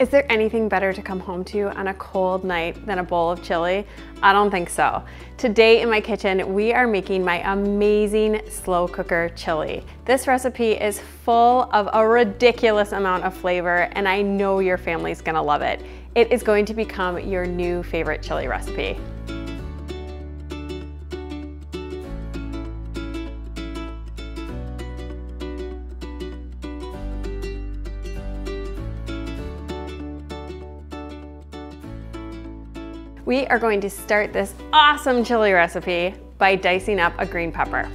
Is there anything better to come home to on a cold night than a bowl of chili? I don't think so. Today in my kitchen, we are making my amazing slow cooker chili. This recipe is full of a ridiculous amount of flavor and I know your family's gonna love it. It is going to become your new favorite chili recipe. We are going to start this awesome chili recipe by dicing up a green pepper.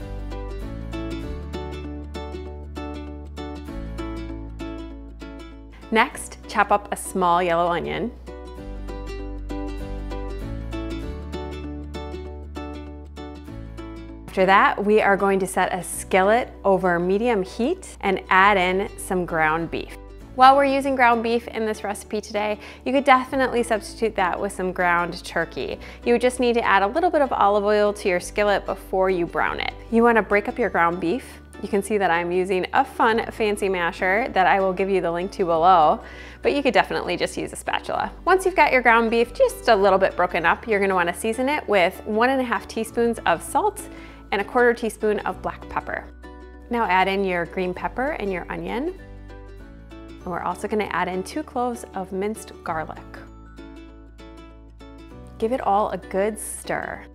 Next, chop up a small yellow onion. After that, we are going to set a skillet over medium heat and add in some ground beef. While we're using ground beef in this recipe today, you could definitely substitute that with some ground turkey. You would just need to add a little bit of olive oil to your skillet before you brown it. You wanna break up your ground beef. You can see that I'm using a fun fancy masher that I will give you the link to below, but you could definitely just use a spatula. Once you've got your ground beef just a little bit broken up, you're gonna wanna season it with one and a half teaspoons of salt and a quarter teaspoon of black pepper. Now add in your green pepper and your onion. And we're also gonna add in two cloves of minced garlic. Give it all a good stir.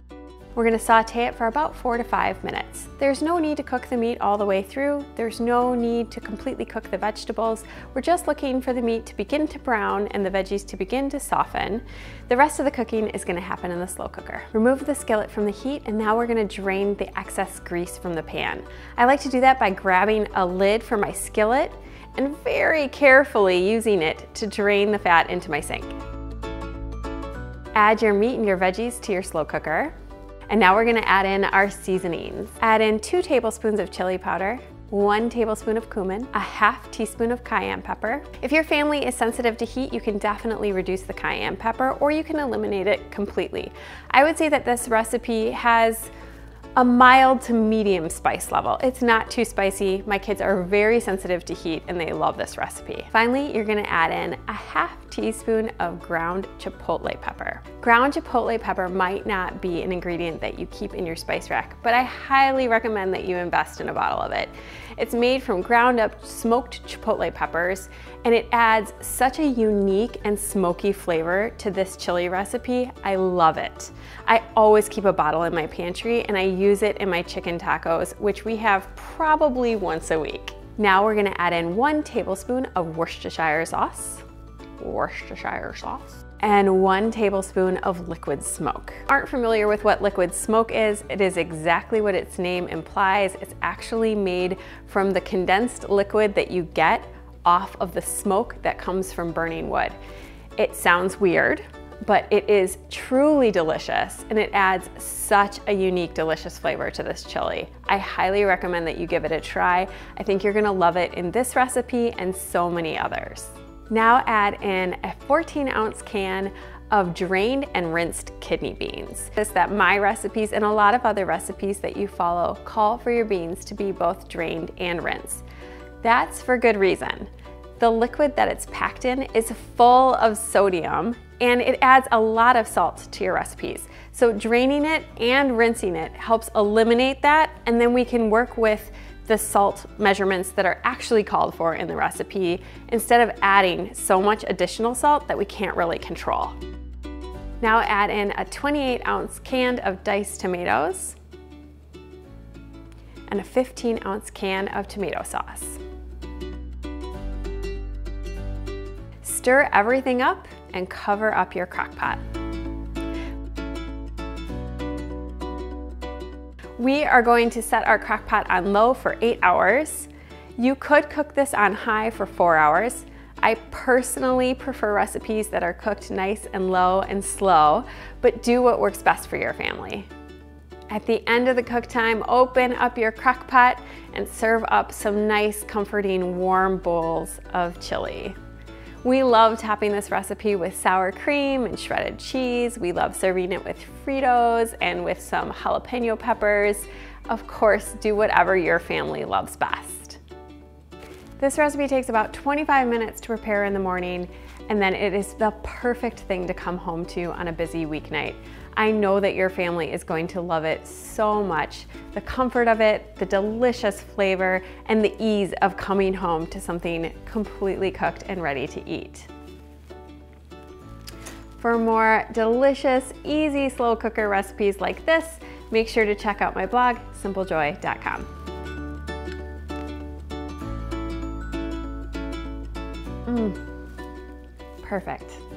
We're gonna saute it for about four to five minutes. There's no need to cook the meat all the way through. There's no need to completely cook the vegetables. We're just looking for the meat to begin to brown and the veggies to begin to soften. The rest of the cooking is gonna happen in the slow cooker. Remove the skillet from the heat and now we're gonna drain the excess grease from the pan. I like to do that by grabbing a lid for my skillet and very carefully using it to drain the fat into my sink. Add your meat and your veggies to your slow cooker. And now we're gonna add in our seasonings. Add in two tablespoons of chili powder, one tablespoon of cumin, a half teaspoon of cayenne pepper. If your family is sensitive to heat, you can definitely reduce the cayenne pepper or you can eliminate it completely. I would say that this recipe has a mild to medium spice level. It's not too spicy. My kids are very sensitive to heat and they love this recipe. Finally, you're gonna add in a half teaspoon of ground chipotle pepper. Ground chipotle pepper might not be an ingredient that you keep in your spice rack, but I highly recommend that you invest in a bottle of it. It's made from ground up smoked chipotle peppers and it adds such a unique and smoky flavor to this chili recipe. I love it. I always keep a bottle in my pantry and I use it in my chicken tacos, which we have probably once a week. Now we're gonna add in one tablespoon of Worcestershire sauce. Worcestershire sauce and one tablespoon of liquid smoke. Aren't familiar with what liquid smoke is? It is exactly what its name implies. It's actually made from the condensed liquid that you get off of the smoke that comes from burning wood. It sounds weird, but it is truly delicious and it adds such a unique, delicious flavor to this chili. I highly recommend that you give it a try. I think you're gonna love it in this recipe and so many others. Now add in a 14 ounce can of drained and rinsed kidney beans. Is that my recipes and a lot of other recipes that you follow call for your beans to be both drained and rinsed. That's for good reason. The liquid that it's packed in is full of sodium and it adds a lot of salt to your recipes. So draining it and rinsing it helps eliminate that and then we can work with the salt measurements that are actually called for in the recipe instead of adding so much additional salt that we can't really control. Now add in a 28 ounce can of diced tomatoes and a 15 ounce can of tomato sauce. Stir everything up and cover up your crock pot. We are going to set our crock pot on low for eight hours. You could cook this on high for four hours. I personally prefer recipes that are cooked nice and low and slow, but do what works best for your family. At the end of the cook time, open up your crock pot and serve up some nice, comforting, warm bowls of chili. We love topping this recipe with sour cream and shredded cheese. We love serving it with Fritos and with some jalapeno peppers. Of course, do whatever your family loves best. This recipe takes about 25 minutes to prepare in the morning and then it is the perfect thing to come home to on a busy weeknight. I know that your family is going to love it so much. The comfort of it, the delicious flavor, and the ease of coming home to something completely cooked and ready to eat. For more delicious, easy slow cooker recipes like this, make sure to check out my blog, simplejoy.com. perfect.